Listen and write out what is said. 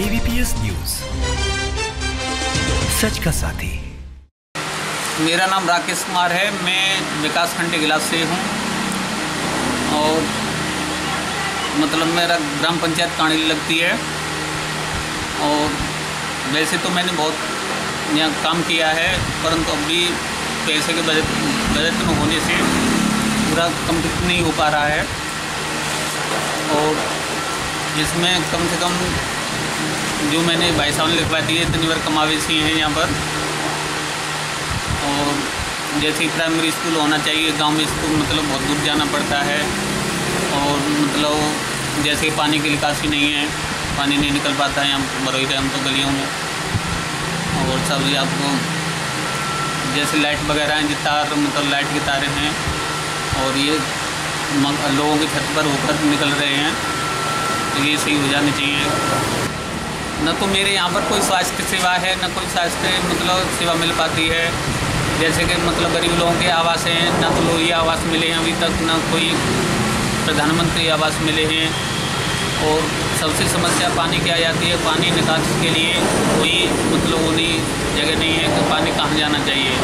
S news सच का साथी। मेरा नाम राकेश कुमार है। मैं विकास खंड गिलास से हूँ। और मतलब मेरा ग्राम पंचायत कांडी लगती है। और वैसे तो मैंने बहुत यहाँ काम किया है, परंतु अभी पैसे के बजट बजट में होने से पूरा कंप्लीट नहीं हो पा रहा है। और जिसमें कम से कम जो मैंने भाई साहब ने लिखवा दिए इतनी बार कमावेशी हैं यहाँ पर। और जैसे प्राइमरी स्कूल होना चाहिए, गाँव में स्कूल मतलब बहुत दूर जाना पड़ता है। और मतलब जैसे पानी की निकासी नहीं है, पानी नहीं निकल पाता है यहाँ बरोई डैम तो गलियों में। और सब आपको जैसे लाइट वगैरह हैं, जो तार मतलब लाइट के तारे हैं, और ये लोगों की छत पर होकर निकल रहे हैं। तो ये सही हो जानी चाहिए। न तो मेरे यहाँ पर कोई स्वास्थ्य सेवा है, न कोई स्वास्थ्य मतलब सेवा मिल पाती है। जैसे कि मतलब गरीब लोगों के आवास हैं, न तो लोहिया आवास मिले हैं अभी तक, न कोई प्रधानमंत्री आवास मिले हैं। और सबसे समस्या पानी की आ जाती है, पानी निकास के लिए कोई मतलब वो नहीं, जगह नहीं है कि पानी कहाँ जाना चाहिए।